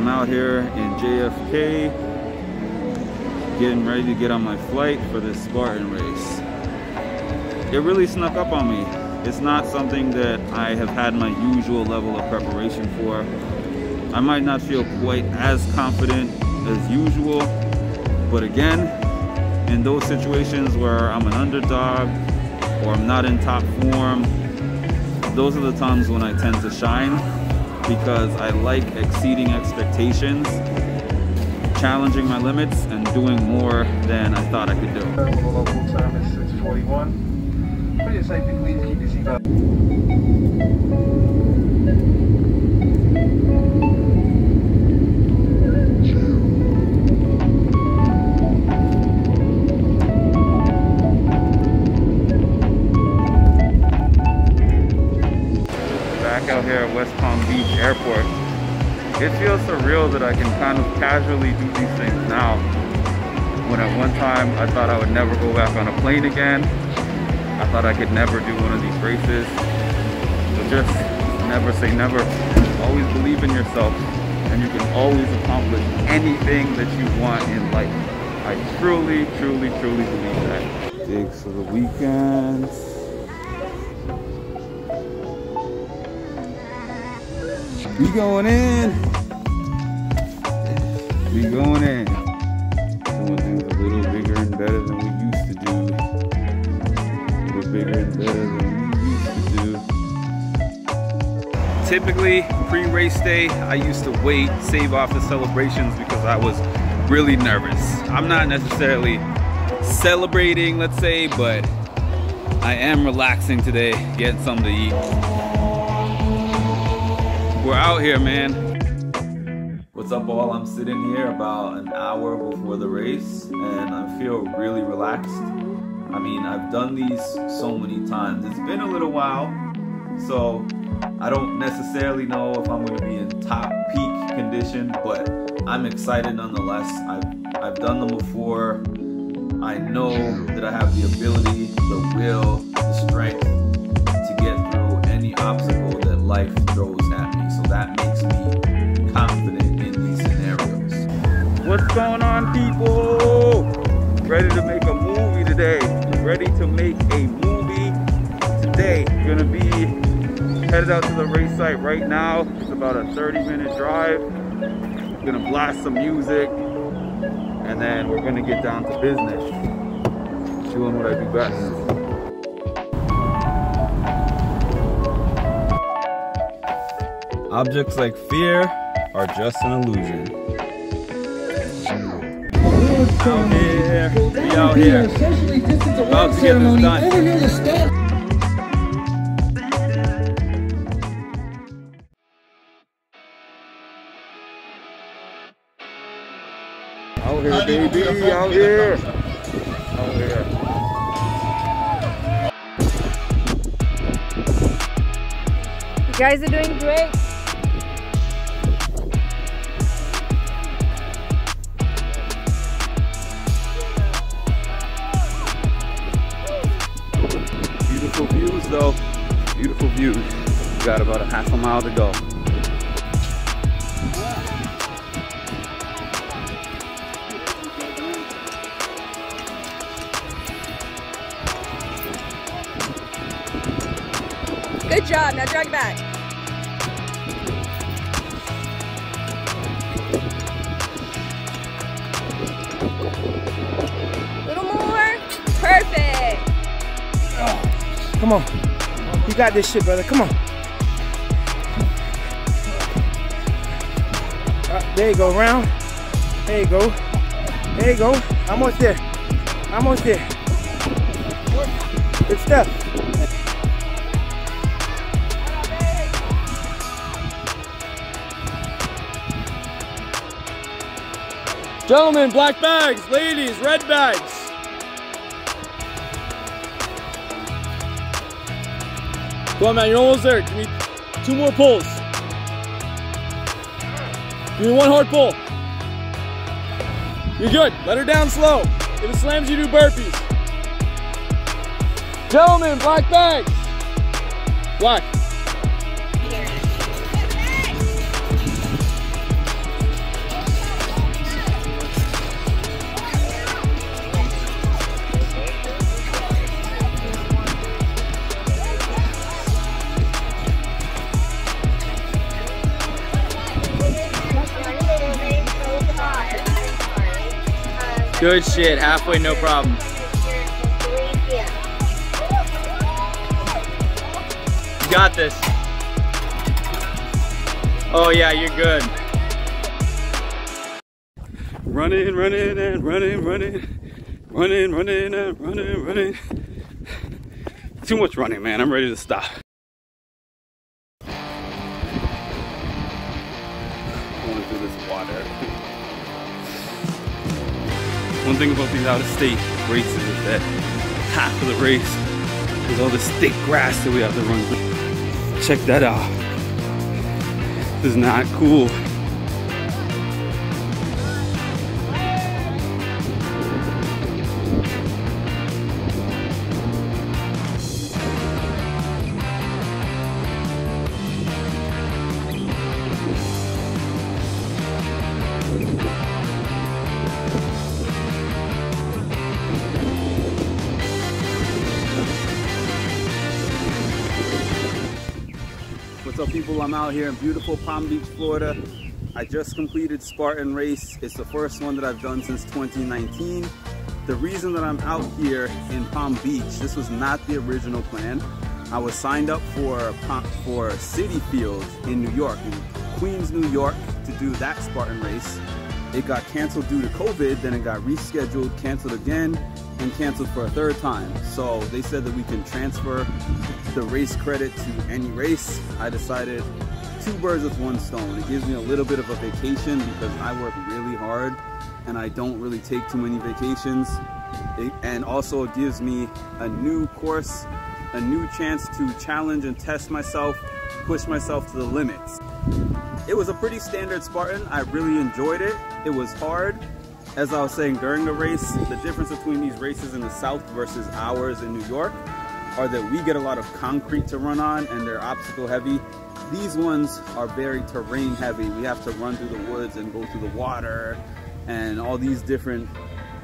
I'm out here in JFK getting ready to get on my flight for this Spartan race. It really snuck up on me. It's not something that I have had my usual level of preparation for. I might not feel quite as confident as usual, but again, in those situations where I'm an underdog or I'm not in top form, those are the times when I tend to shine because I like exceeding expectations, challenging my limits, and doing more than I thought I could do. Local time is 641. Put please keep your seatbelt. Airport. It feels surreal that I can kind of casually do these things now. When at one time I thought I would never go back on a plane again. I thought I could never do one of these races. So just never say never. Always believe in yourself and you can always accomplish anything that you want in life. I truly, truly, truly believe that. Digs for the weekend. We going in. We going in. Doing things a little bigger and better than we used to do. A little bigger and better than we used to do. Typically, pre-race day, I used to wait, save off the celebrations because I was really nervous. I'm not necessarily celebrating, let's say, but I am relaxing today, getting something to eat. We're out here, man. What's up, all? I'm sitting here about an hour before the race, and I feel really relaxed. I mean, I've done these so many times. It's been a little while, so I don't necessarily know if I'm going to be in top peak condition, but I'm excited nonetheless. I've, I've done them before. I know that I have the ability, Ready to make a movie today. Ready to make a movie today. Gonna be headed out to the race site right now. It's about a 30 minute drive. Gonna blast some music and then we're gonna get down to business. Doing what I do best. Objects like fear are just an illusion. Out here, we out here. About to get this done. Out here, baby, out here. Out here. You guys are doing great. Views though. Beautiful views. Got about a half a mile to go. Good job. Now drag back. Come on. You got this shit, brother. Come on. Uh, there you go, round. There you go. There you go. Almost there. Almost there. Good stuff. Gentlemen, black bags. Ladies, red bags. Come on, man. You're almost there. Give me two more pulls. Give me one hard pull. You're good. Let her down slow. If it slams, you do burpees. Gentlemen, black bags. Black. Good shit. Halfway, no problem. You got this. Oh yeah, you're good. Running, running, and running, running. Running, running, and running, running. Too much running, man. I'm ready to stop. To do this water. One thing about these out-of-state races is that half of the race is all this thick grass that we have to run through. Check that out. This is not cool. Up people? I'm out here in beautiful Palm Beach, Florida. I just completed Spartan Race. It's the first one that I've done since 2019. The reason that I'm out here in Palm Beach, this was not the original plan. I was signed up for, for Citi Field in New York, in Queens, New York, to do that Spartan race. It got canceled due to COVID, then it got rescheduled, canceled again, and canceled for a third time. So they said that we can transfer the race credit to any race. I decided two birds with one stone. It gives me a little bit of a vacation because I work really hard and I don't really take too many vacations. It, and also it gives me a new course, a new chance to challenge and test myself, push myself to the limits. It was a pretty standard Spartan. I really enjoyed it. It was hard. As I was saying during the race, the difference between these races in the South versus ours in New York are that we get a lot of concrete to run on and they're obstacle heavy. These ones are very terrain heavy. We have to run through the woods and go through the water and all these different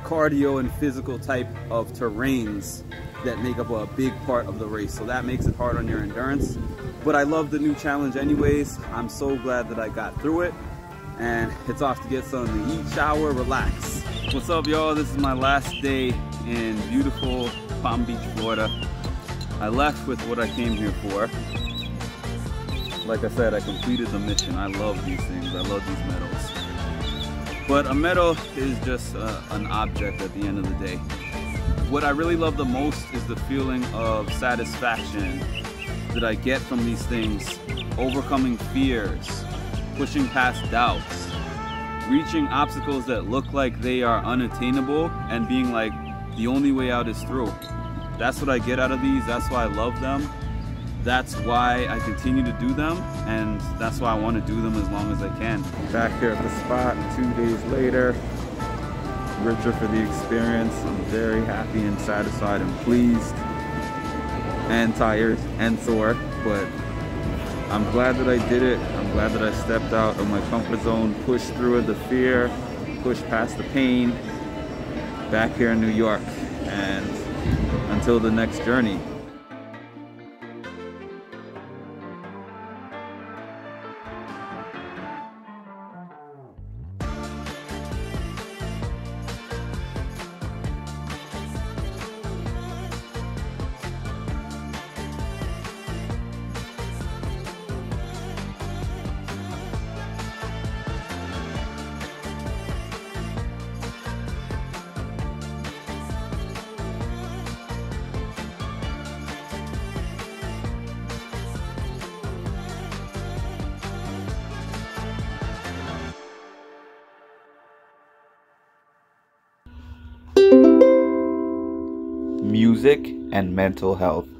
cardio and physical type of terrains that make up a big part of the race. So that makes it hard on your endurance. But I love the new challenge anyways. I'm so glad that I got through it. And it's off to get something to eat, shower, relax. What's up y'all? This is my last day in beautiful Palm Beach, Florida. I left with what I came here for. Like I said, I completed the mission. I love these things. I love these medals. But a medal is just uh, an object at the end of the day. What I really love the most is the feeling of satisfaction that I get from these things, overcoming fears, pushing past doubts, reaching obstacles that look like they are unattainable and being like, the only way out is through. That's what I get out of these. That's why I love them. That's why I continue to do them. And that's why I want to do them as long as I can. Back here at the spot two days later. Richer for the experience. I'm very happy and satisfied and pleased. And tired and sore. But I'm glad that I did it. I'm glad that I stepped out of my comfort zone, pushed through the fear, pushed past the pain, back here in New York. And until the next journey. Music, and mental health.